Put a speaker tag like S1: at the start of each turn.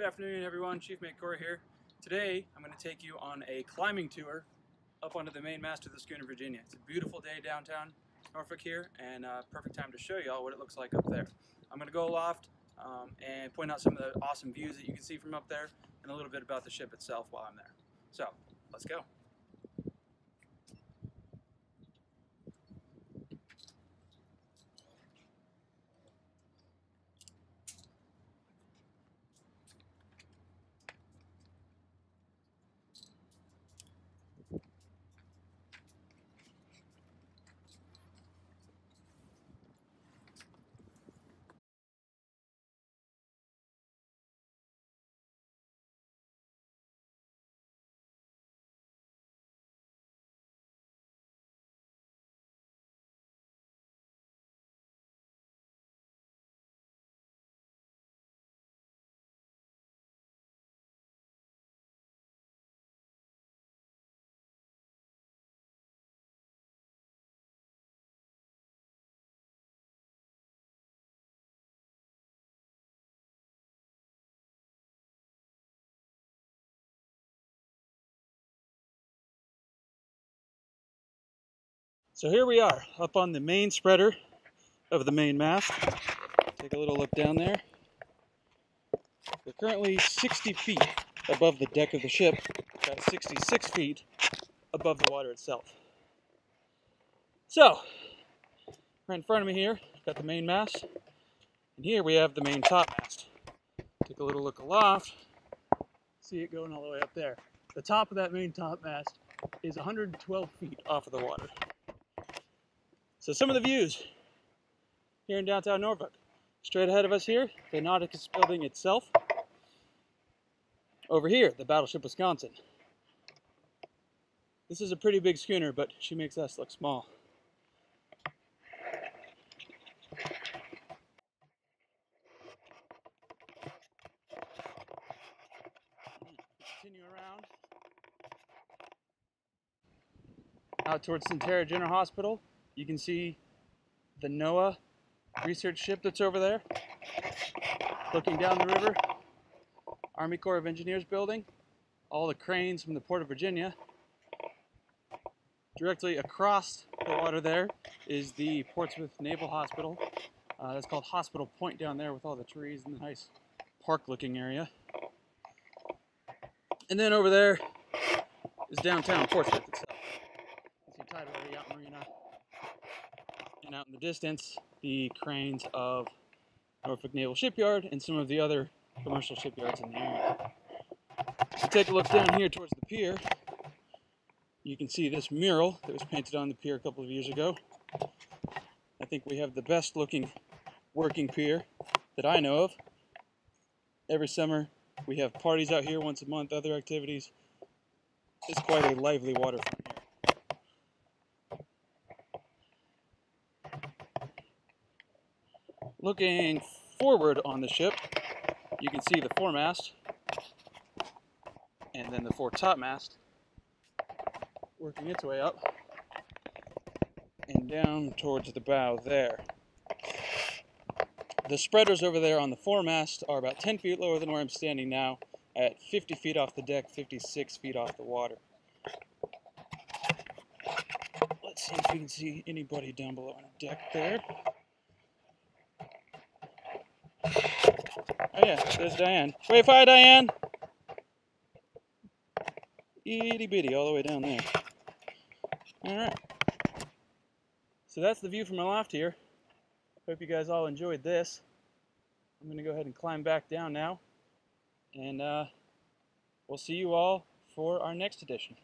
S1: Good afternoon everyone, Chief Mate Corey here. Today I'm going to take you on a climbing tour up onto the main mast of the schooner Virginia. It's a beautiful day downtown Norfolk here and uh, perfect time to show you all what it looks like up there. I'm going to go aloft um, and point out some of the awesome views that you can see from up there and a little bit about the ship itself while I'm there. So, let's go. So here we are, up on the main spreader of the main mast. Take a little look down there. We're currently 60 feet above the deck of the ship, about 66 feet above the water itself. So, right in front of me here, got the main mast, and here we have the main topmast. Take a little look aloft, see it going all the way up there. The top of that main topmast is 112 feet off of the water. So some of the views here in downtown Norfolk. Straight ahead of us here, the Nauticus building itself. Over here, the Battleship Wisconsin. This is a pretty big schooner, but she makes us look small. Continue around. Out towards Sentara General Hospital. You can see the NOAA research ship that's over there, looking down the river. Army Corps of Engineers building, all the cranes from the Port of Virginia. Directly across the water there is the Portsmouth Naval Hospital. Uh, that's called Hospital Point down there with all the trees and the nice park looking area. And then over there is downtown Portsmouth itself. You see Tidal Yacht Marina and out in the distance, the cranes of Norfolk Naval Shipyard and some of the other commercial shipyards in the area. If you take a look down here towards the pier, you can see this mural that was painted on the pier a couple of years ago. I think we have the best looking working pier that I know of. Every summer we have parties out here once a month, other activities. It's quite a lively waterfront Looking forward on the ship, you can see the foremast and then the fore topmast working its way up and down towards the bow there. The spreaders over there on the foremast are about 10 feet lower than where I'm standing now at 50 feet off the deck, 56 feet off the water. Let's see if we can see anybody down below on the deck there. Oh yeah, there's Diane. Wave hi, Diane! Itty bitty all the way down there. Alright. So that's the view from aloft here. Hope you guys all enjoyed this. I'm going to go ahead and climb back down now. And uh, we'll see you all for our next edition.